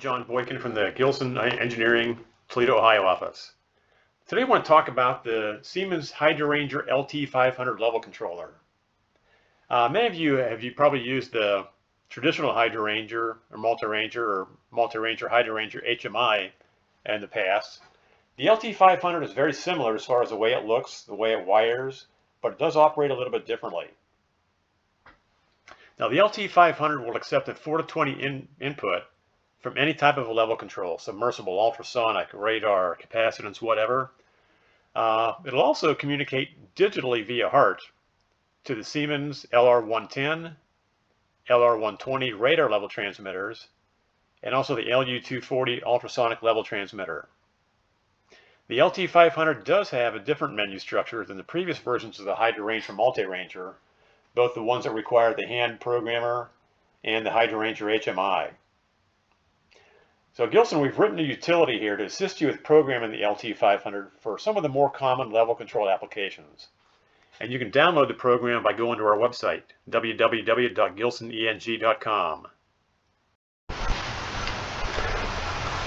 John Boykin from the Gilson Engineering Toledo, Ohio office. Today I want to talk about the Siemens HydroRanger LT500 level controller. Uh, many of you have you probably used the traditional HydroRanger or Multi-Ranger or Multi-Ranger HydroRanger HMI in the past. The LT500 is very similar as far as the way it looks, the way it wires, but it does operate a little bit differently. Now the LT500 will accept a 4 to 20 in, input from any type of a level control, submersible, ultrasonic, radar, capacitance, whatever. Uh, it'll also communicate digitally via HART to the Siemens LR110, LR120 radar level transmitters, and also the LU240 ultrasonic level transmitter. The LT500 does have a different menu structure than the previous versions of the HydroRanger Multi-Ranger, both the ones that require the hand programmer and the HydroRanger HMI. So Gilson, we've written a utility here to assist you with programming the LT500 for some of the more common level control applications. And you can download the program by going to our website, www.gilsoneng.com.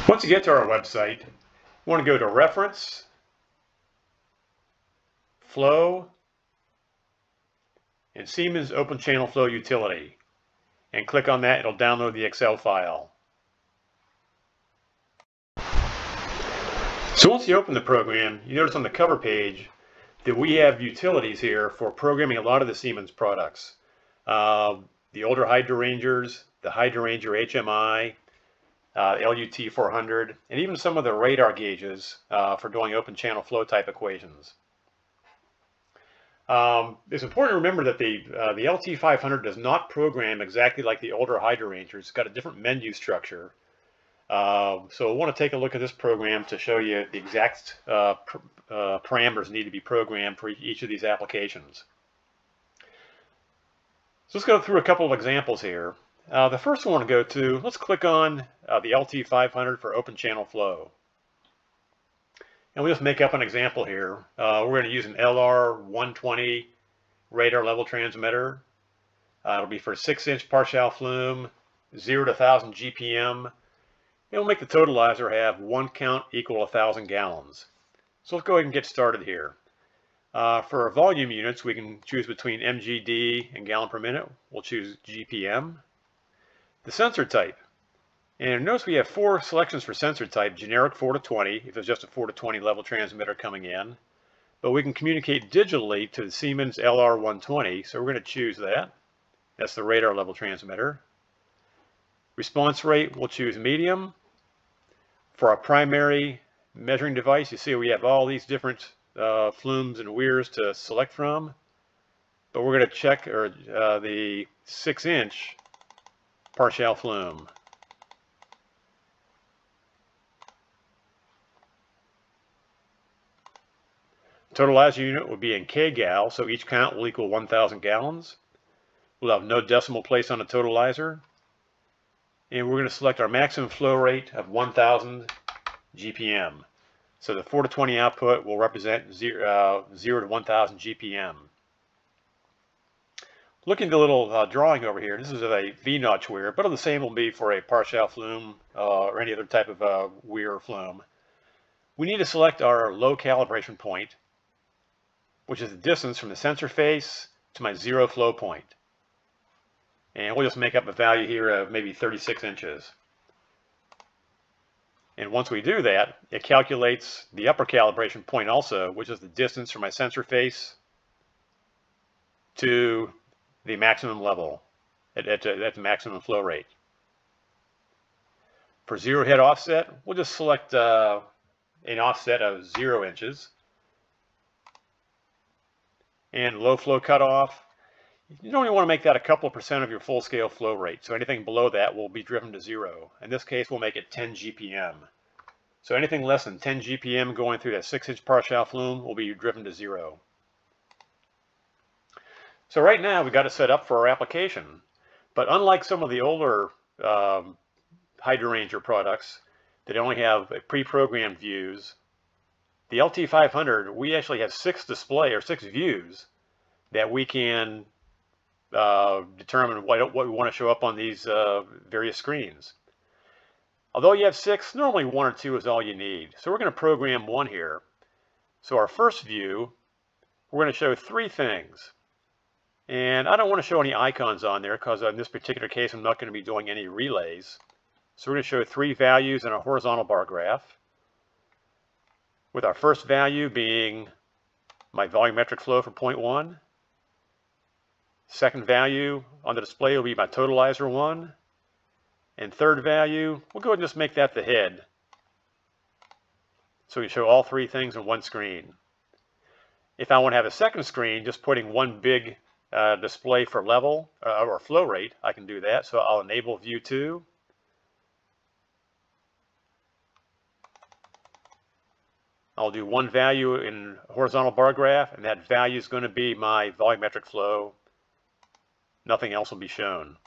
Once you get to our website, you want to go to Reference, Flow, and Siemens Open Channel Flow Utility. And click on that, it'll download the Excel file. So once you open the program, you notice on the cover page that we have utilities here for programming a lot of the Siemens products. Uh, the older HydroRangers, the HydroRanger HMI, uh, LUT400, and even some of the radar gauges uh, for doing open channel flow type equations. Um, it's important to remember that the, uh, the LT500 does not program exactly like the older HydroRangers. It's got a different menu structure. Uh, so I want to take a look at this program to show you the exact uh, pr uh, parameters need to be programmed for each of these applications. So let's go through a couple of examples here. Uh, the first one I want to go to, let's click on uh, the LT500 for open channel flow. And we'll just make up an example here. Uh, we're going to use an LR120 radar level transmitter. it'll be for 6-inch Parshall flume, 0 to 1000 GPM, it will make the totalizer have one count equal 1,000 gallons. So let's go ahead and get started here. Uh, for our volume units, we can choose between MGD and gallon per minute. We'll choose GPM. The sensor type. And notice we have four selections for sensor type, generic 4 to 20, if it's just a 4 to 20 level transmitter coming in. But we can communicate digitally to the Siemens LR120, so we're going to choose that. That's the radar level transmitter. Response rate, we'll choose medium. For our primary measuring device, you see we have all these different uh, flumes and weirs to select from. But we're going to check or, uh, the 6-inch Parshall flume. Totalizer unit will be in kgal, so each count will equal 1,000 gallons. We'll have no decimal place on the totalizer and we're going to select our maximum flow rate of 1000 GPM. So the 4 to 20 output will represent 0, uh, 0 to 1000 GPM. Looking at the little uh, drawing over here, this is a V-notch weir, but the same will be for a Parshall flume uh, or any other type of uh, weir or flume. We need to select our low calibration point, which is the distance from the sensor face to my zero flow point. And we'll just make up a value here of maybe 36 inches. And once we do that, it calculates the upper calibration point also, which is the distance from my sensor face to the maximum level at, at, at the maximum flow rate. For zero head offset, we'll just select uh, an offset of zero inches. And low flow cutoff, you only want to make that a couple percent of your full-scale flow rate. So anything below that will be driven to zero. In this case, we'll make it 10 GPM. So anything less than 10 GPM going through that 6-inch Parshall flume will be driven to zero. So right now, we've got it set up for our application. But unlike some of the older um, HydroRanger products that only have pre-programmed views, the LT500, we actually have six display or six views that we can uh, determine what, what we want to show up on these uh, various screens. Although you have six, normally one or two is all you need. So we're going to program one here. So our first view, we're going to show three things. And I don't want to show any icons on there because in this particular case, I'm not going to be doing any relays. So we're going to show three values in a horizontal bar graph with our first value being my volumetric flow for point one. Second value on the display will be my totalizer one. And third value, we'll go ahead and just make that the head. So we show all three things on one screen. If I want to have a second screen, just putting one big uh, display for level uh, or flow rate, I can do that. So I'll enable view 2. I'll do one value in horizontal bar graph, and that value is going to be my volumetric flow. Nothing else will be shown.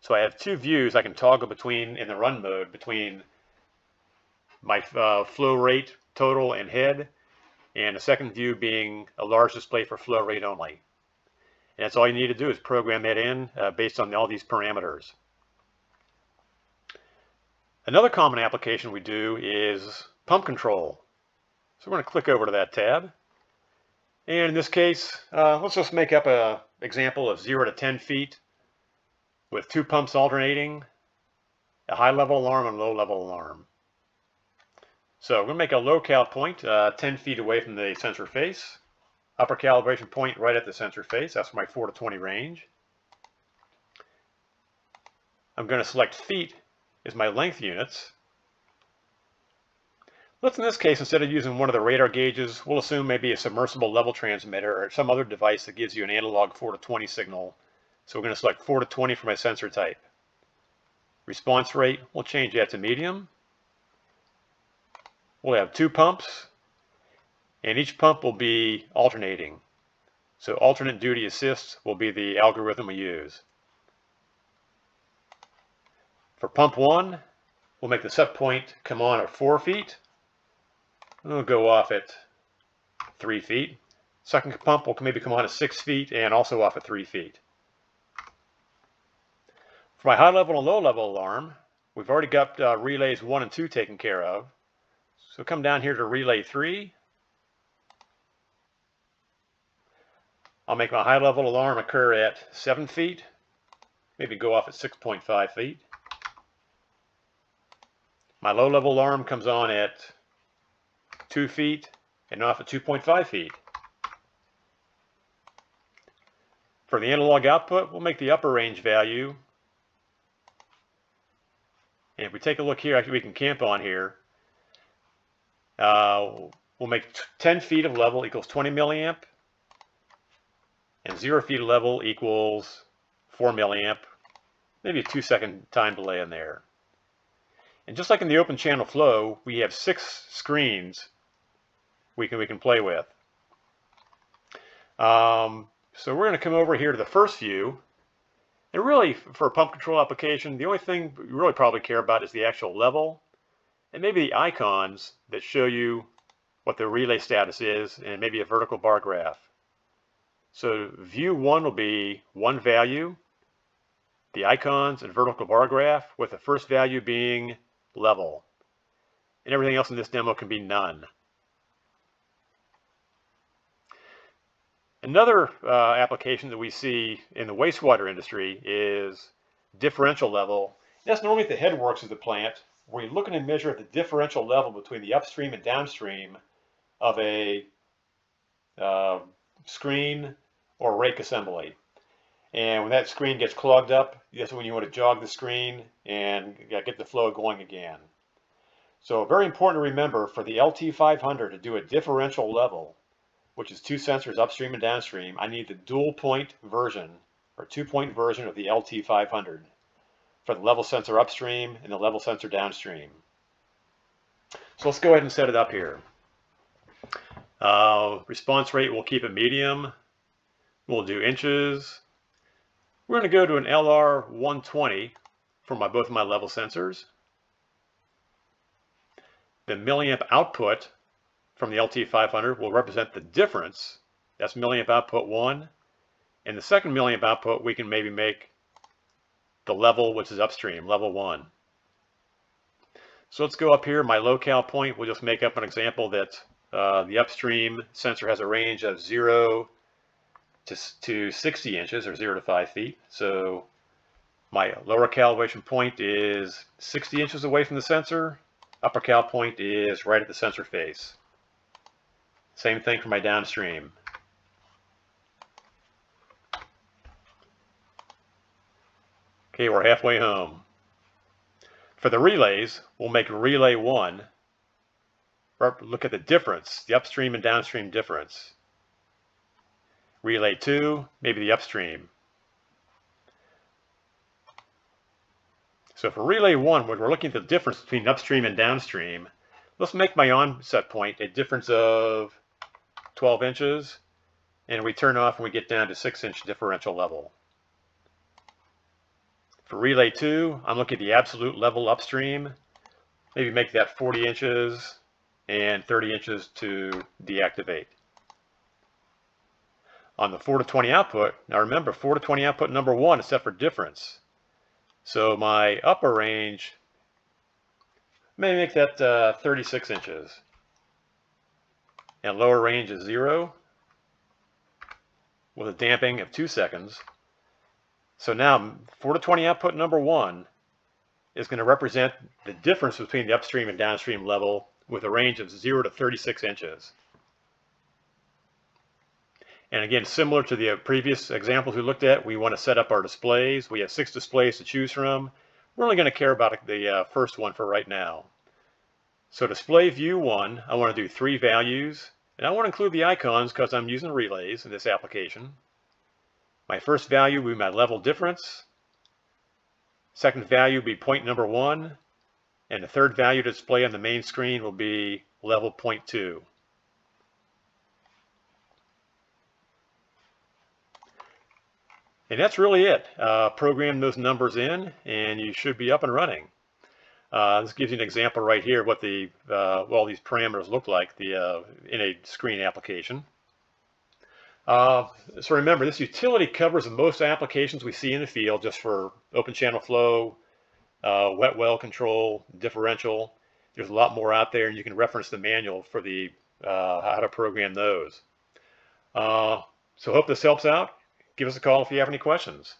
So I have two views I can toggle between in the run mode between my uh, flow rate, total, and head, and a second view being a large display for flow rate only. And that's all you need to do is program that in uh, based on all these parameters. Another common application we do is pump control. So we're going to click over to that tab. And in this case, uh, let's just make up an example of 0 to 10 feet with two pumps alternating, a high level alarm and low level alarm. So we're going to make a low cal point uh, 10 feet away from the sensor face. Upper calibration point right at the sensor face. That's my 4 to 20 range. I'm going to select feet as my length units. Let's in this case, instead of using one of the radar gauges, we'll assume maybe a submersible level transmitter or some other device that gives you an analog 4 to 20 signal. So we're going to select 4 to 20 for my sensor type. Response rate, we'll change that to medium. We'll have two pumps, and each pump will be alternating. So alternate duty assist will be the algorithm we use. For pump one, we'll make the set point come on at four feet. We'll go off at three feet. Second pump will maybe come on at six feet and also off at three feet. For my high level and low level alarm, we've already got uh, relays one and two taken care of. So come down here to relay three. I'll make my high level alarm occur at seven feet, maybe go off at 6.5 feet. My low level alarm comes on at two feet and off at 2.5 feet. For the analog output, we'll make the upper range value. And if we take a look here, actually we can camp on here. Uh, we'll make 10 feet of level equals 20 milliamp, and 0 feet of level equals 4 milliamp, maybe a 2 second time delay in there. And just like in the open channel flow, we have six screens we can, we can play with. Um, so we're going to come over here to the first view. And really, for a pump control application, the only thing we really probably care about is the actual level and maybe the icons that show you what the relay status is and maybe a vertical bar graph. So view one will be one value, the icons and vertical bar graph with the first value being level. And everything else in this demo can be none. Another uh, application that we see in the wastewater industry is differential level. That's normally at the headworks of the plant where you're looking to measure the differential level between the upstream and downstream of a uh, screen or rake assembly. And when that screen gets clogged up, that's when you want to jog the screen and get the flow going again. So very important to remember for the LT500 to do a differential level, which is two sensors upstream and downstream, I need the dual point version or two point version of the LT500 for the level sensor upstream and the level sensor downstream. So let's go ahead and set it up here. Uh, response rate, we'll keep it medium. We'll do inches. We're going to go to an LR 120 for my, both of my level sensors. The milliamp output from the LT500 will represent the difference. That's milliamp output 1. And the second milliamp output we can maybe make the level which is upstream, level one. So let's go up here, my low cal point, we'll just make up an example that uh, the upstream sensor has a range of 0 to, to 60 inches, or 0 to 5 feet. So my lower calibration point is 60 inches away from the sensor. Upper cal point is right at the sensor face. Same thing for my downstream. Okay, we're halfway home. For the relays, we'll make relay 1. Look at the difference, the upstream and downstream difference. Relay 2, maybe the upstream. So for relay 1, when we're looking at the difference between upstream and downstream, let's make my onset point a difference of 12 inches, and we turn off and we get down to 6 inch differential level. For relay 2, I'm looking at the absolute level upstream. Maybe make that 40 inches and 30 inches to deactivate. On the 4 to 20 output, now remember 4 to 20 output number 1 is set for difference. So my upper range, maybe make that uh, 36 inches. And lower range is 0 with a damping of 2 seconds. So now 4 to 20 output number 1 is going to represent the difference between the upstream and downstream level with a range of 0 to 36 inches. And again, similar to the previous examples we looked at, we want to set up our displays. We have six displays to choose from. We're only going to care about the uh, first one for right now. So display view 1, I want to do three values. And I want to include the icons because I'm using relays in this application. My first value will be my level difference. Second value will be point number one. And the third value to display on the main screen will be level point two. And that's really it. Uh, program those numbers in and you should be up and running. Uh, this gives you an example right here of what the uh, all these parameters look like the uh, in a screen application. Uh, so remember, this utility covers most applications we see in the field just for open channel flow, uh, wet well control, differential. There's a lot more out there, and you can reference the manual for the uh, how to program those. So hope this helps out. Give us a call if you have any questions.